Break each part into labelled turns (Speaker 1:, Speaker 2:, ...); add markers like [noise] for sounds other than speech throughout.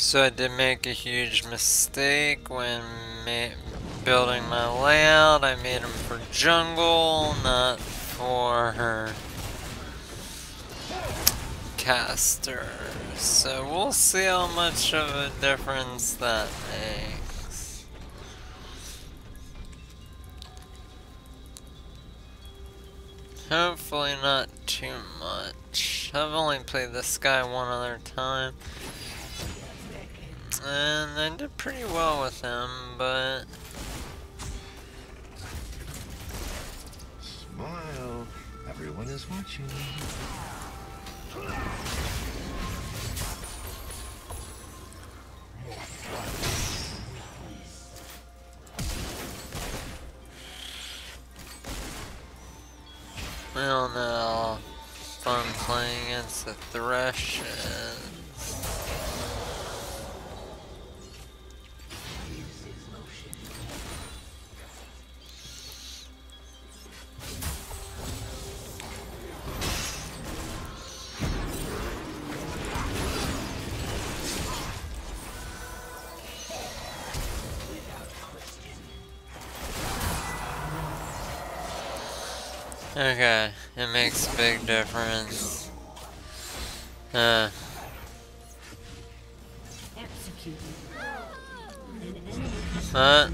Speaker 1: So I did make a huge mistake when building my layout. I made them for jungle, not for her caster. So we'll see how much of a difference that makes. Hopefully not too much. I've only played this guy one other time. And I did pretty well with him, but...
Speaker 2: Smile. Everyone is watching.
Speaker 1: Okay, it makes a big difference. Uh. What?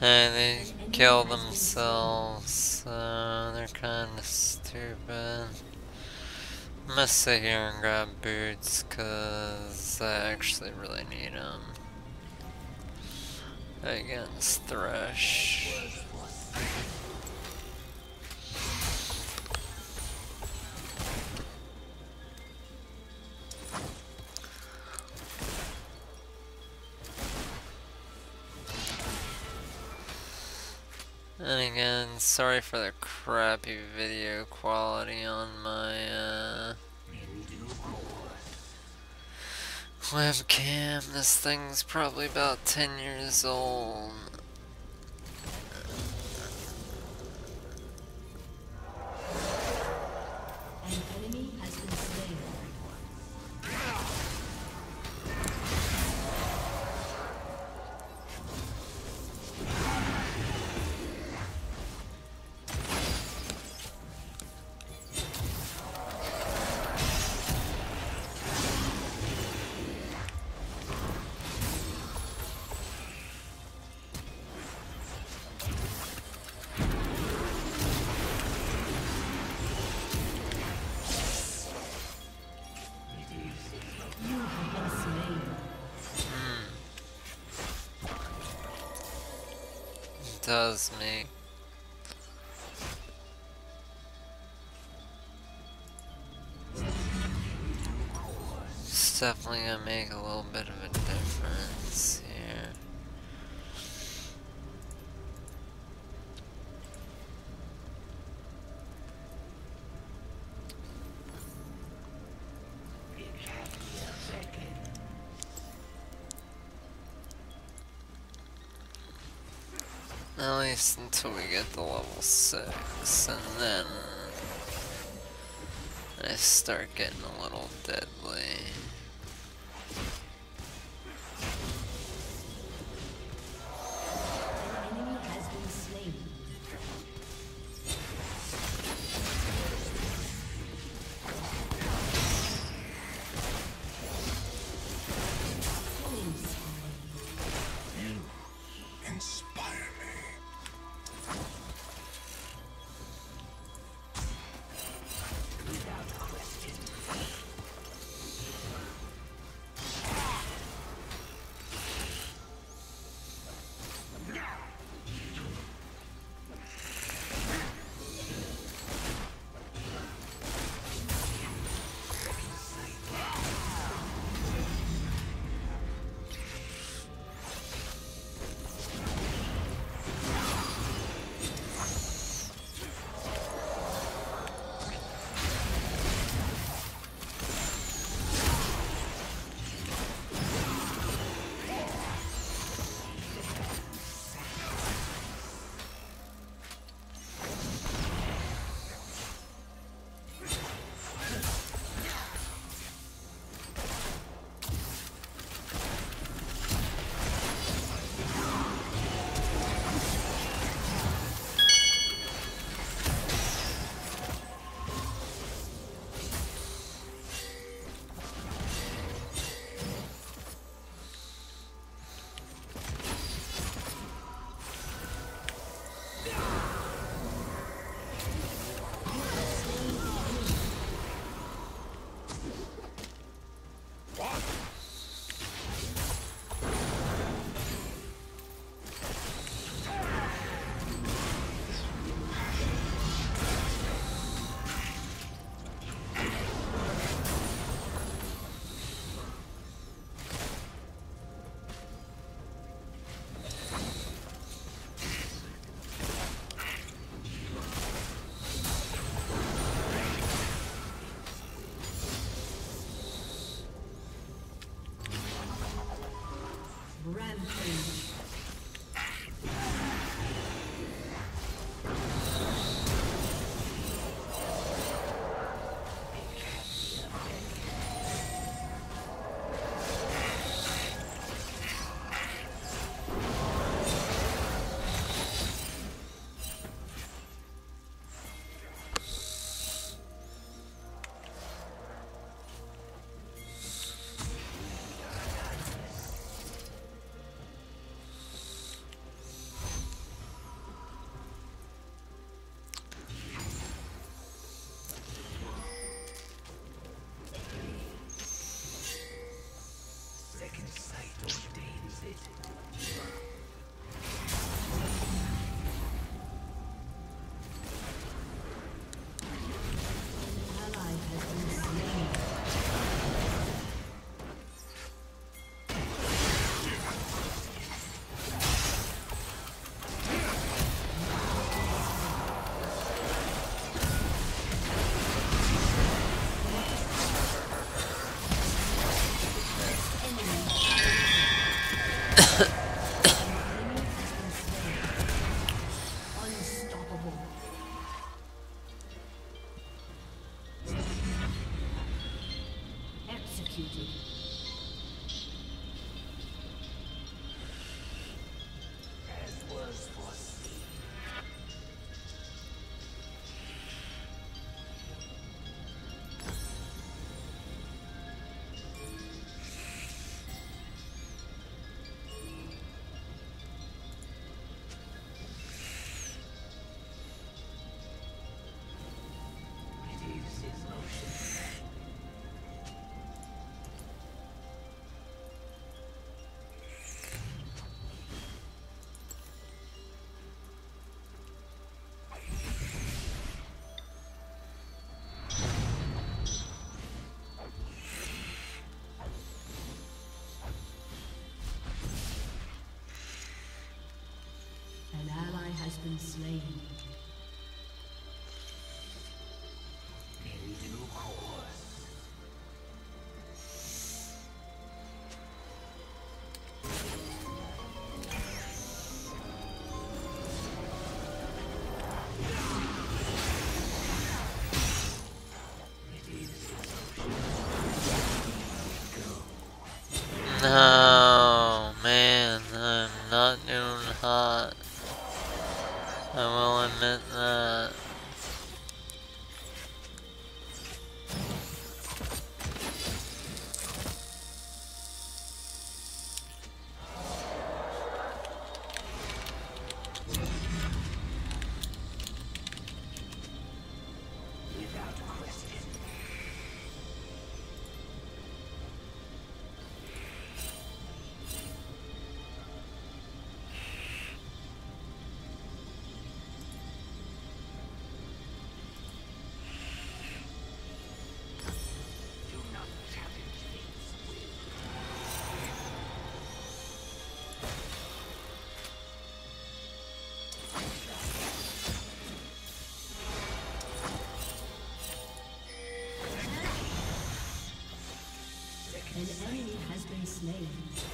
Speaker 1: Hey, they kill themselves, so they're kinda stupid. I'm gonna sit here and grab boots, cause I actually really need them. Against Thresh. And again, sorry for the crappy video quality on my uh, webcam. This thing's probably about 10 years old. Does me. It's definitely gonna make a little bit of a difference 6, and then I start getting a little deadly.
Speaker 3: has been slain. slain.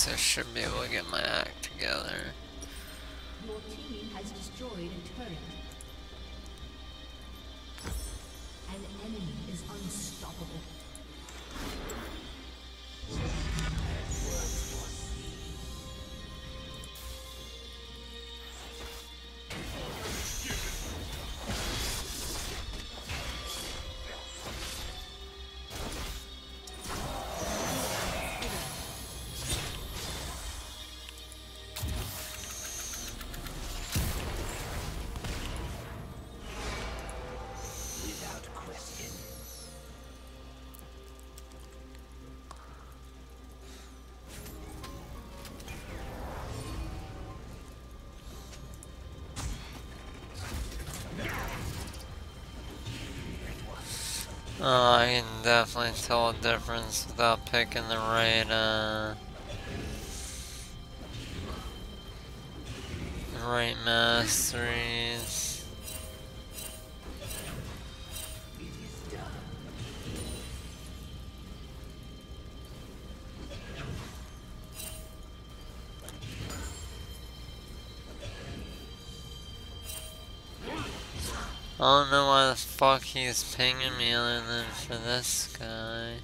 Speaker 1: so I should be able to get my Oh, I can definitely tell a difference without picking the right, uh, right masteries. I don't he's pinging me other than for this guy.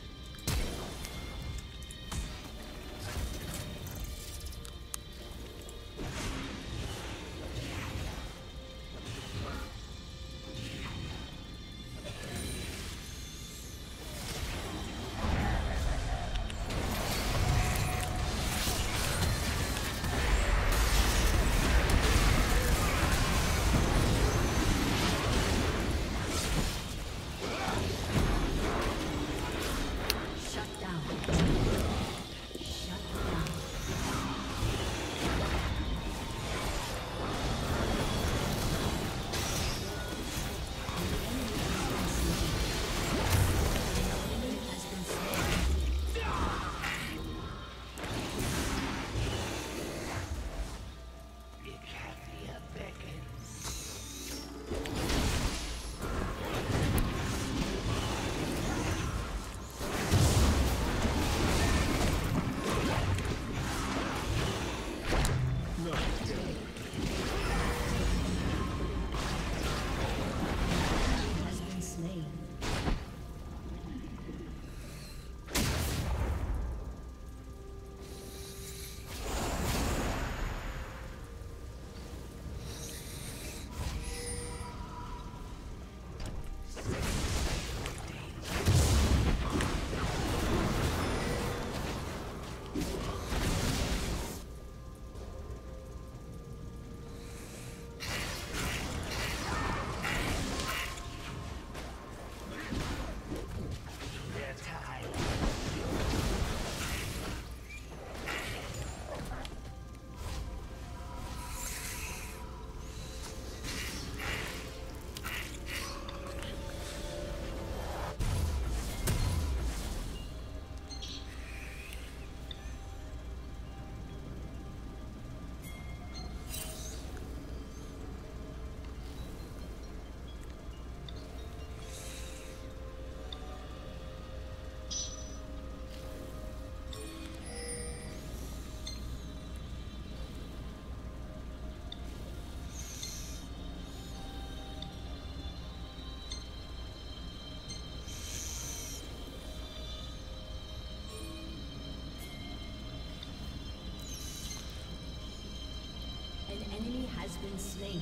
Speaker 3: Been slain.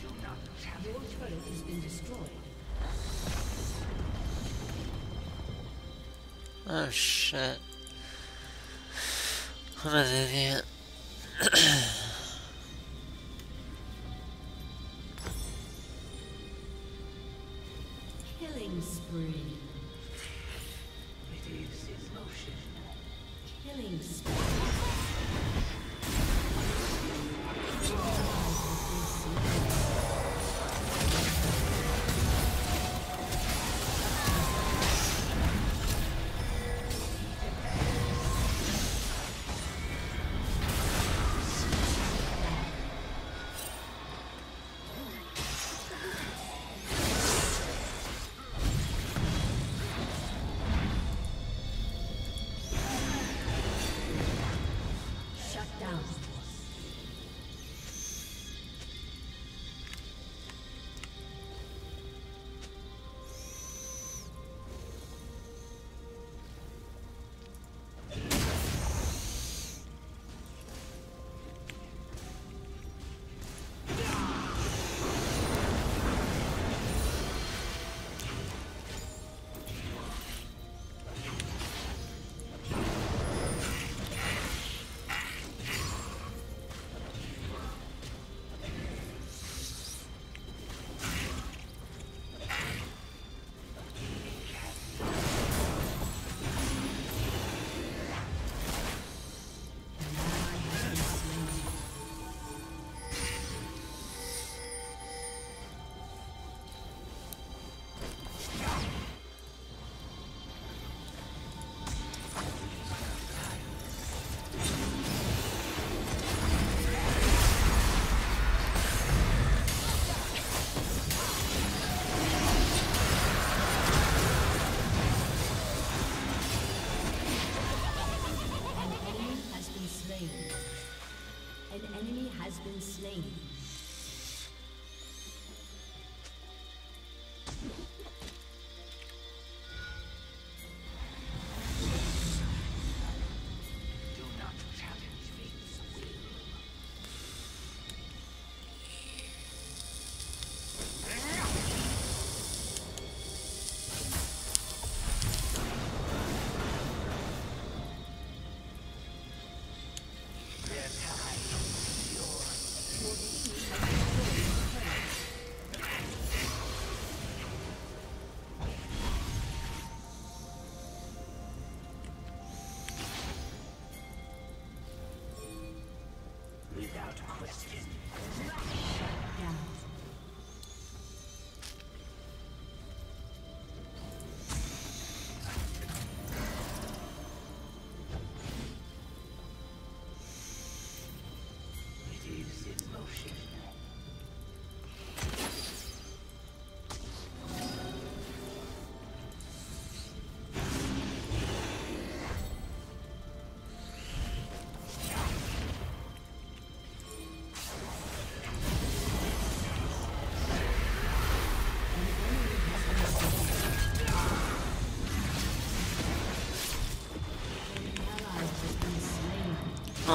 Speaker 2: Do not challenge.
Speaker 3: Your turret has been destroyed.
Speaker 1: Oh shit. I'm an idiot. [clears throat]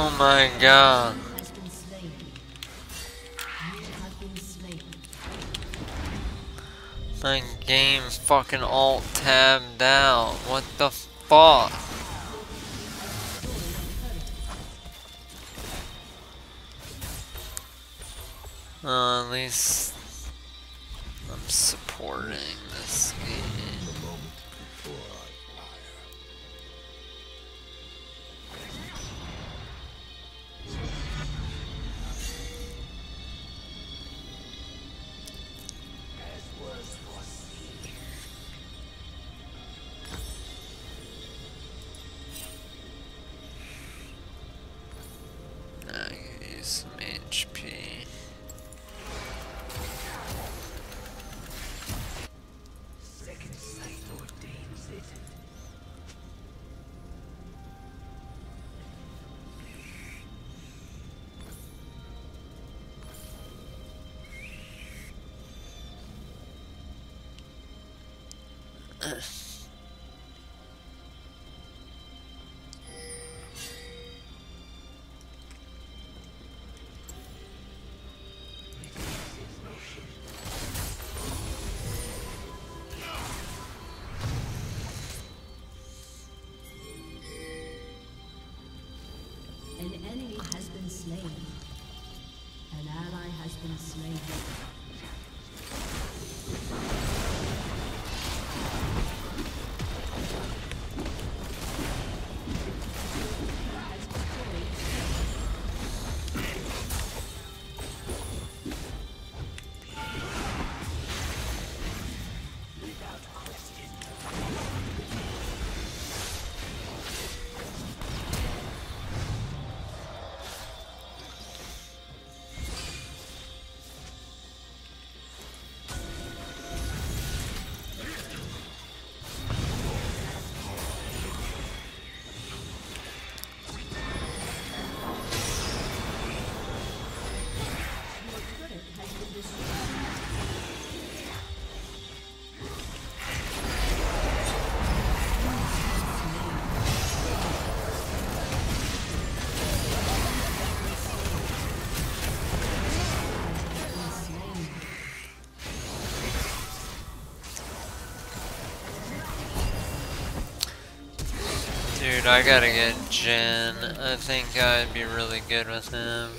Speaker 3: Oh my god. My game's fucking alt tabbed out. What the fuck? Uh, at least I'm supporting this game. Dude, I gotta get Jhin. I think I'd be really good with him.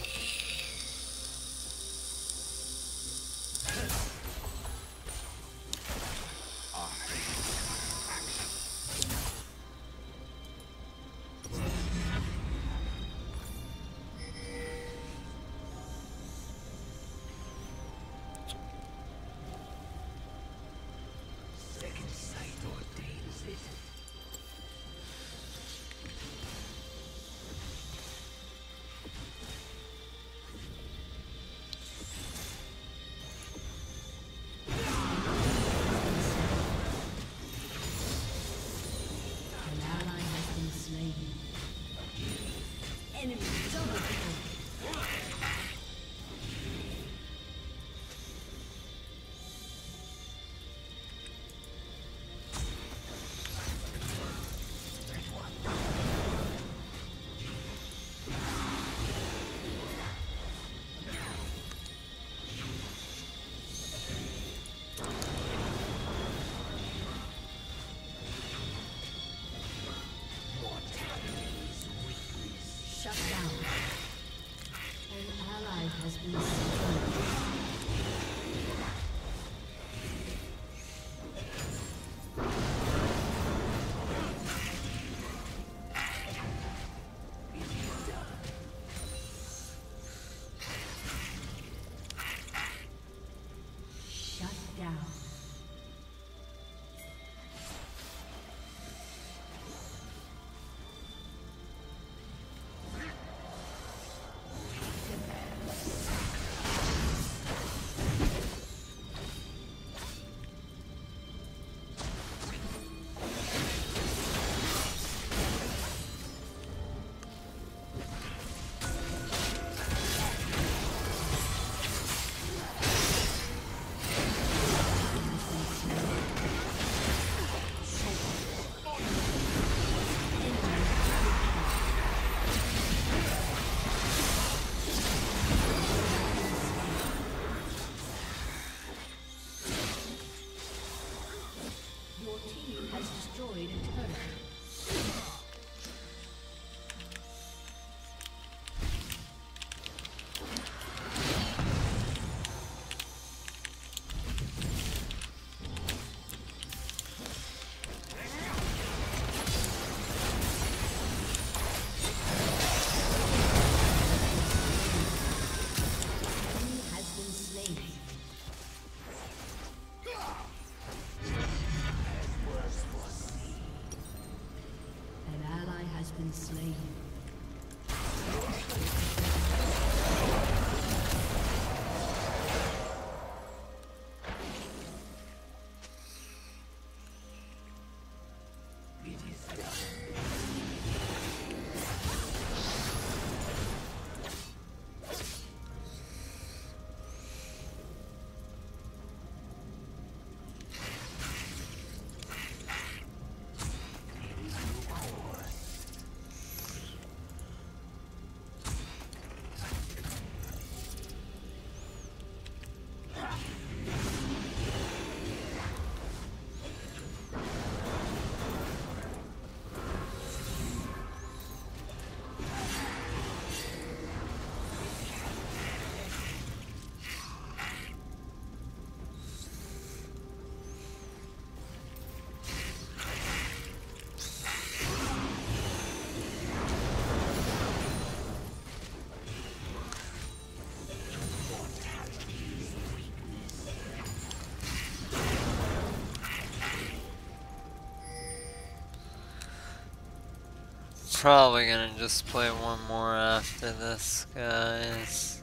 Speaker 1: Probably gonna just play one more after this, guys.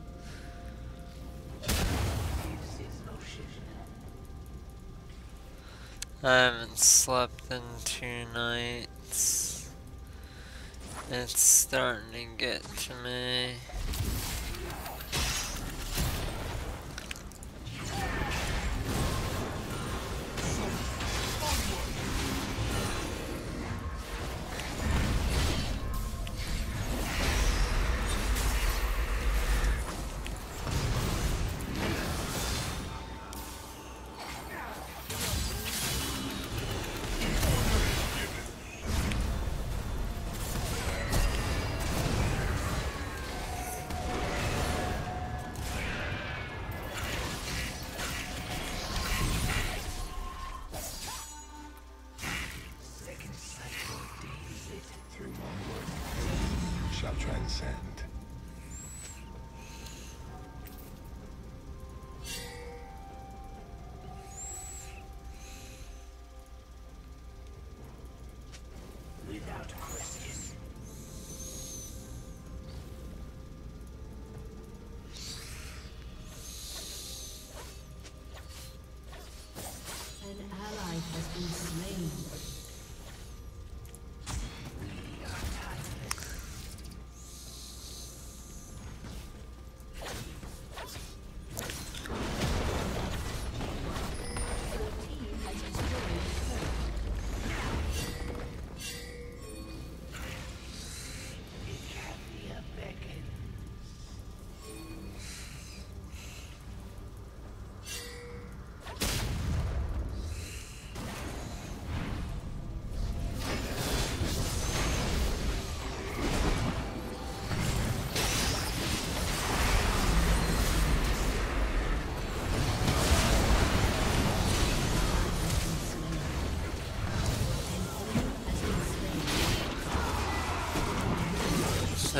Speaker 1: I haven't slept in two nights. It's starting to get to me.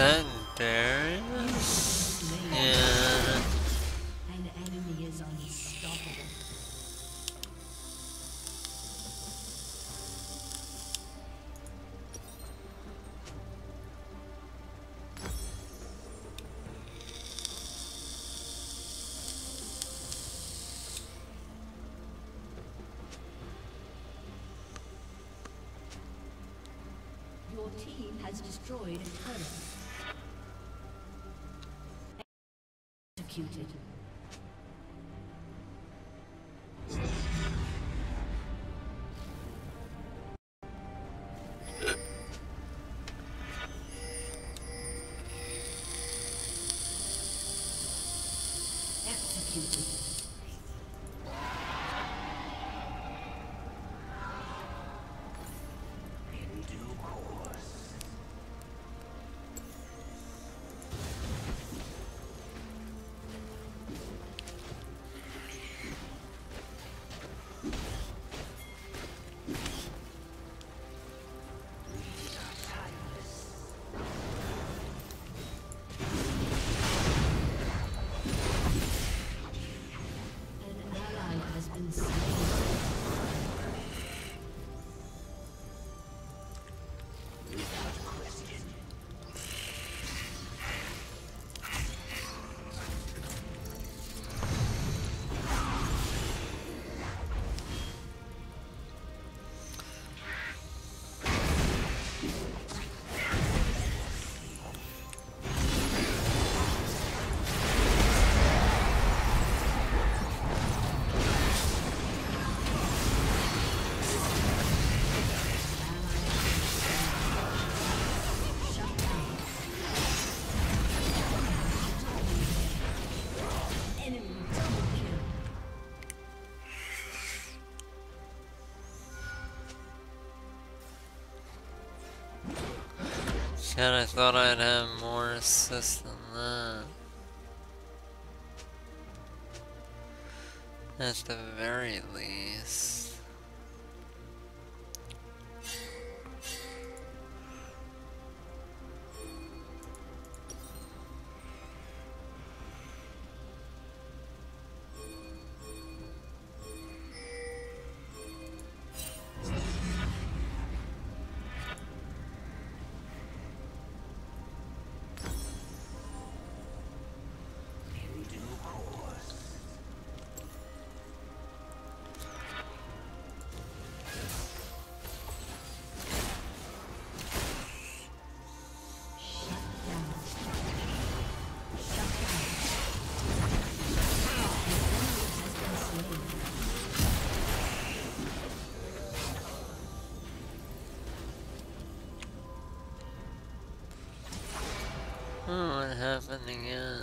Speaker 1: That Darius? Yeah.
Speaker 3: Your team has destroyed a turret. Executed.
Speaker 1: Shit, I thought I'd have more assists than that. At the very least. Happened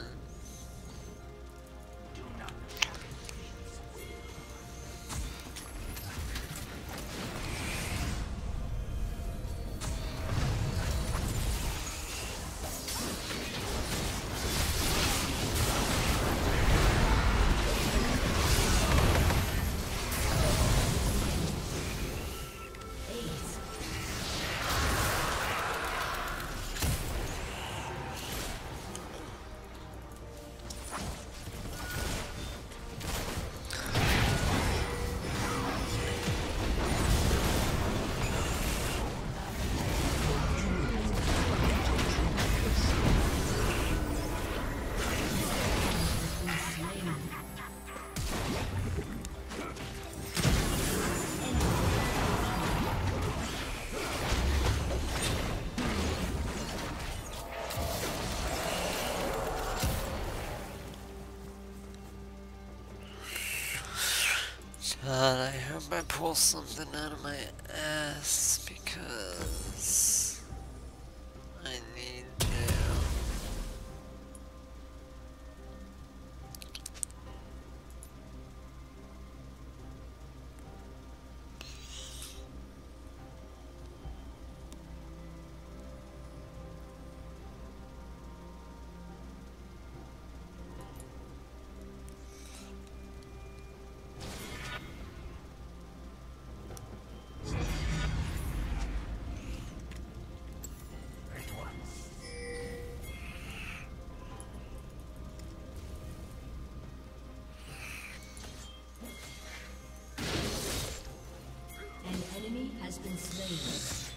Speaker 1: I pull something out of my ass
Speaker 3: has been slain.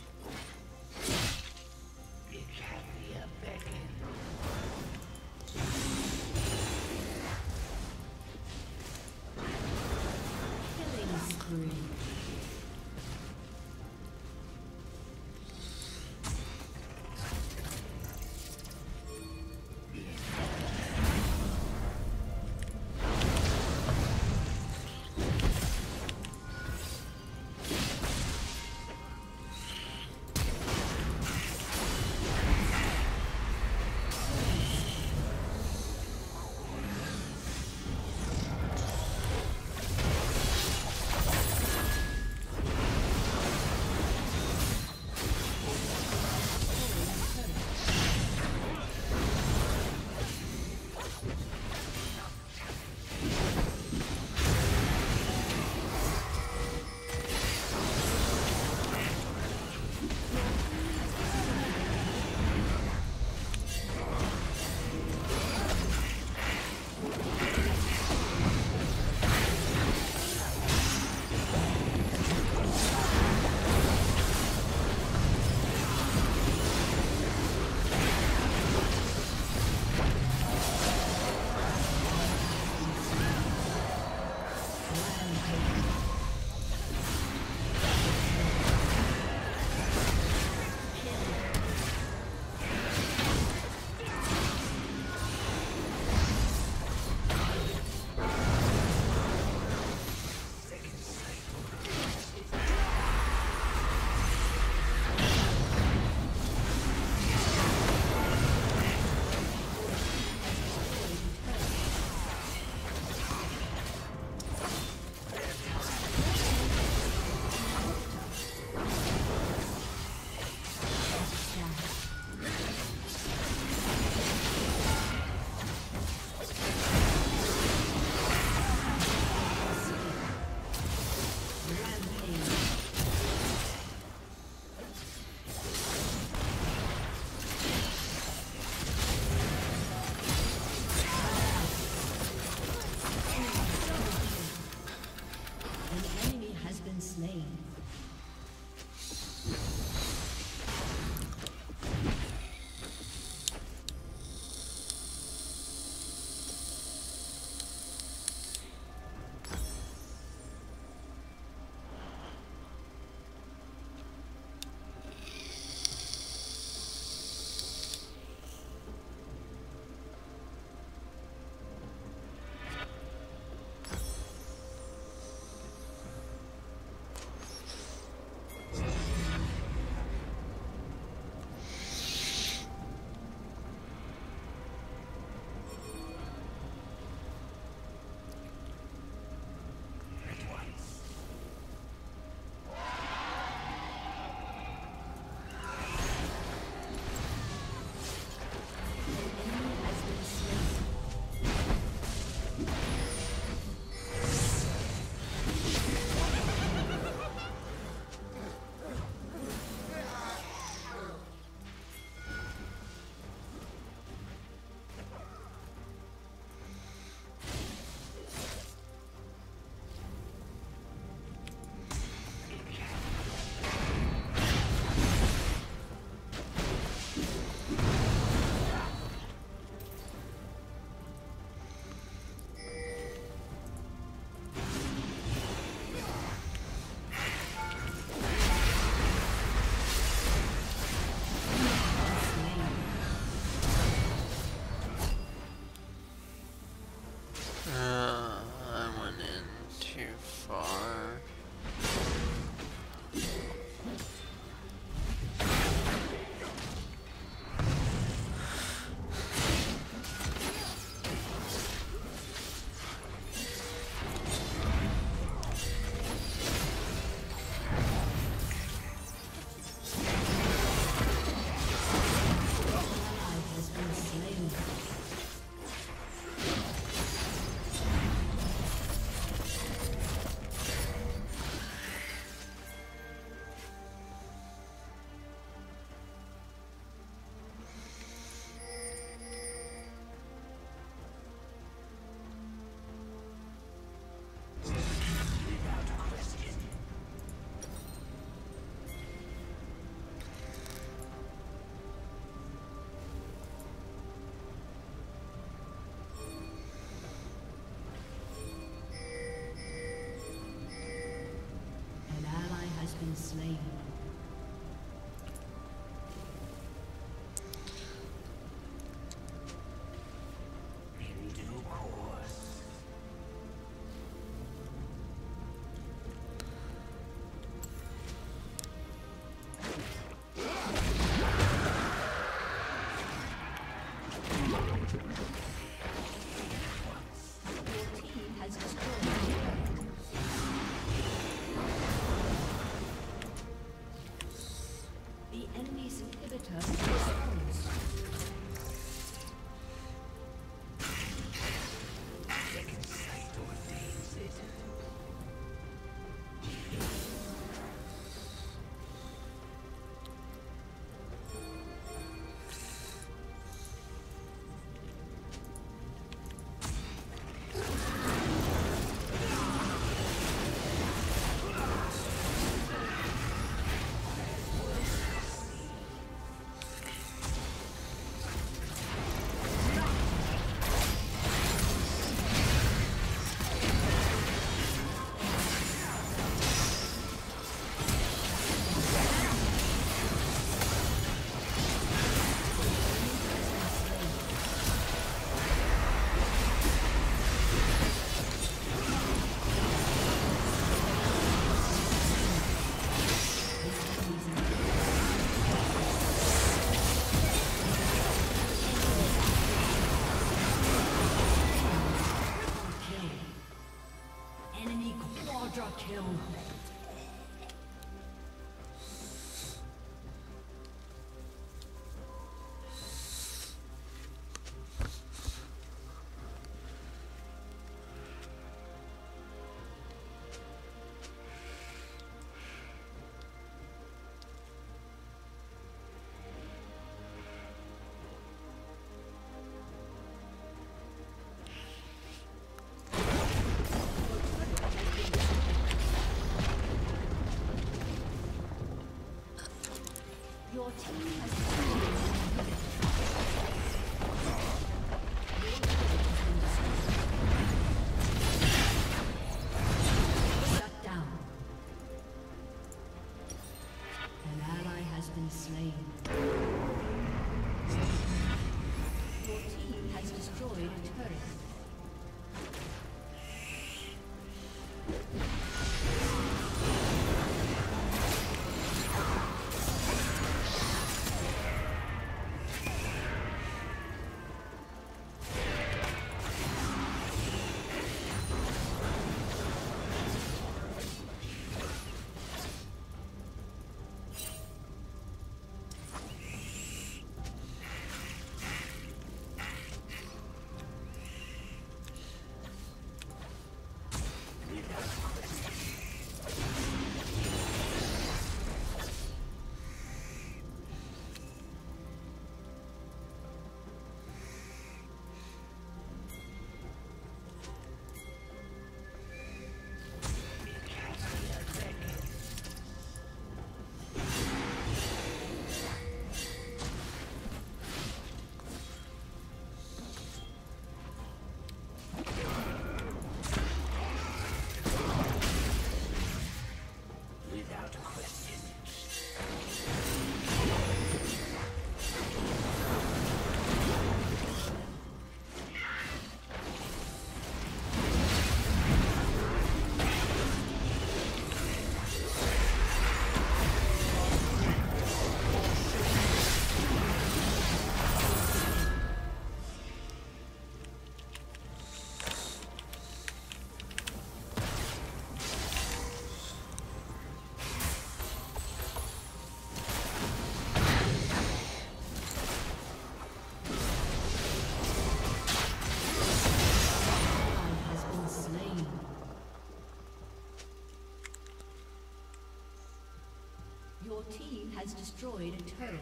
Speaker 3: has destroyed a turret.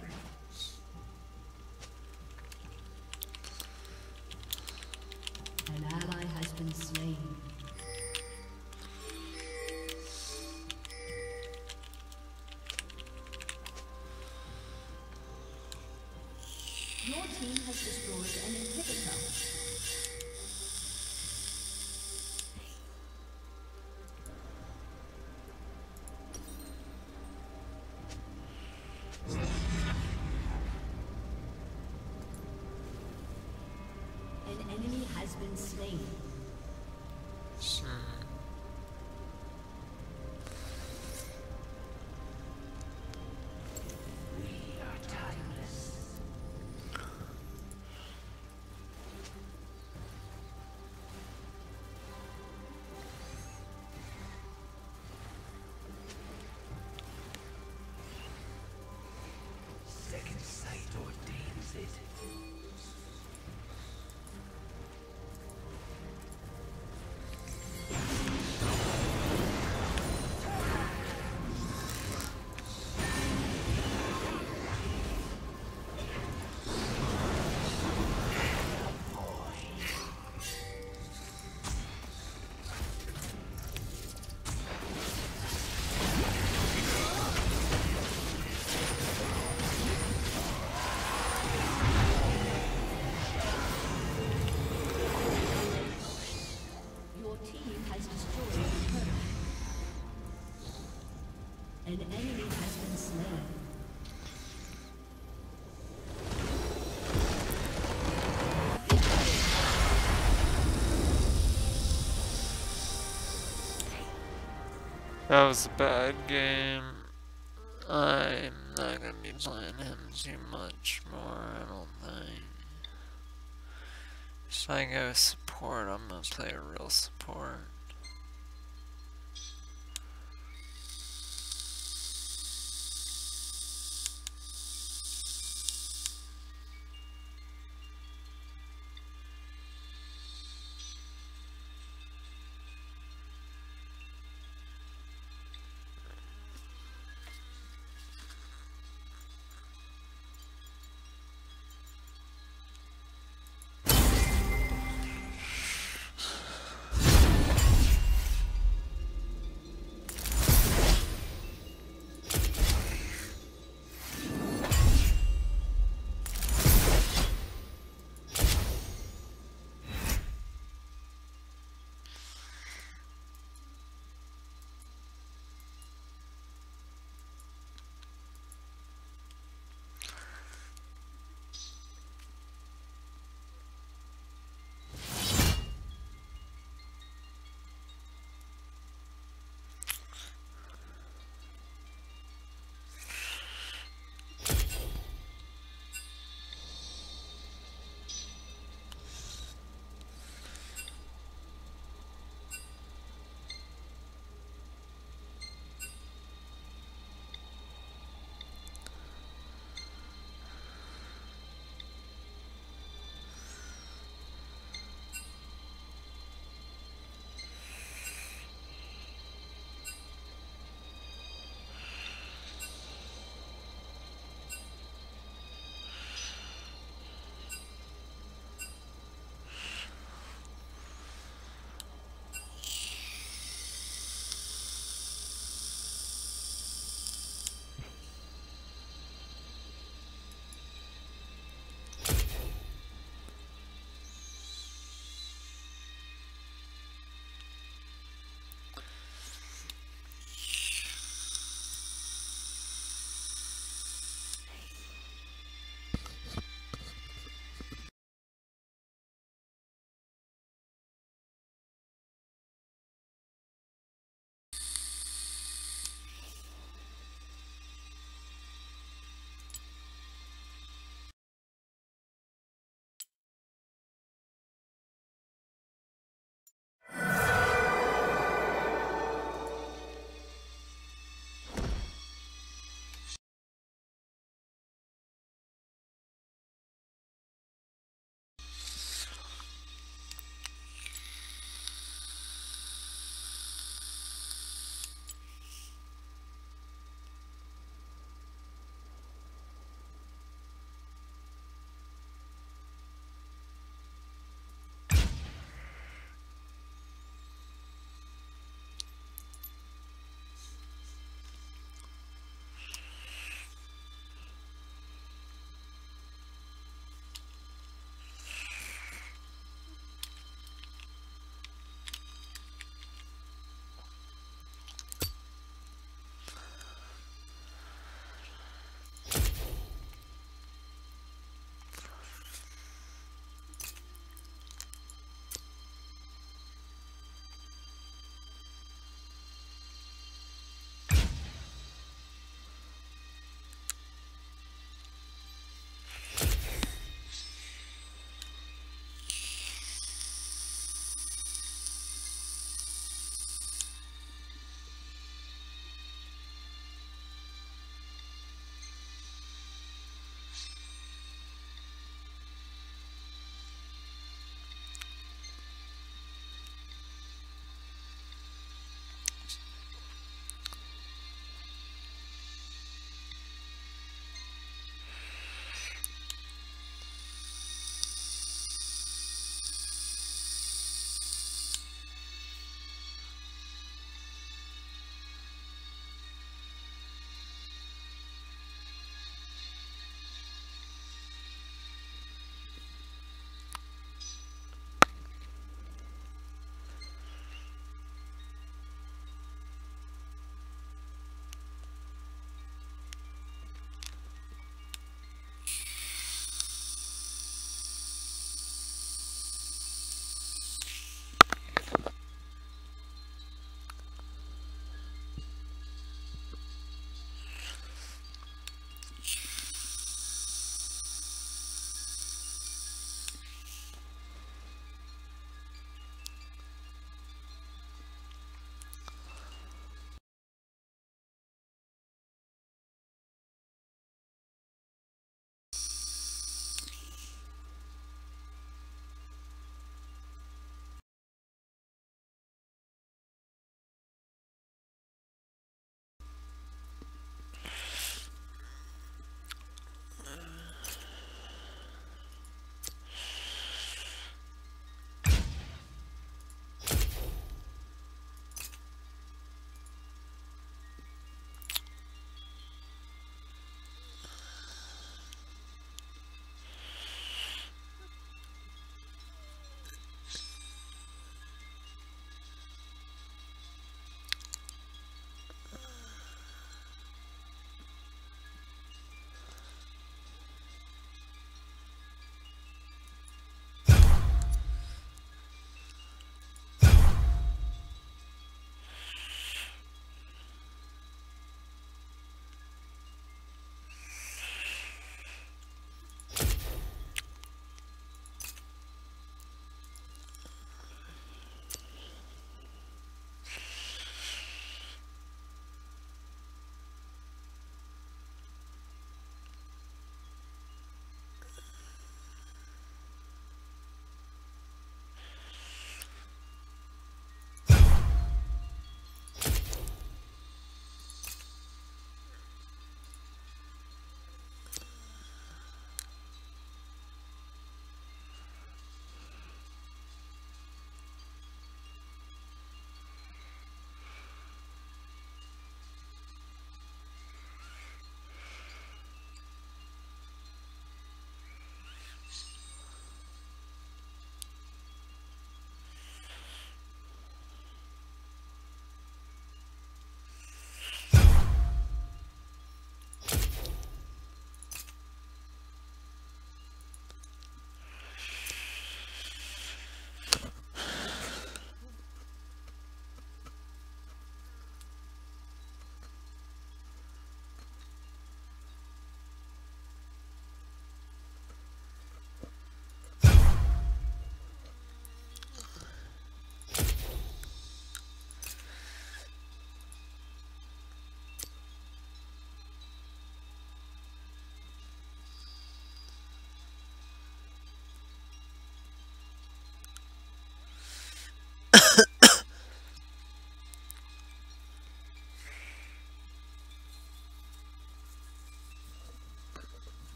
Speaker 3: An ally has been slain. Your team has destroyed an inhibitor.
Speaker 1: That was a bad game. I'm not gonna be playing him too much more, I don't think. If I go support, I'm gonna play a real support.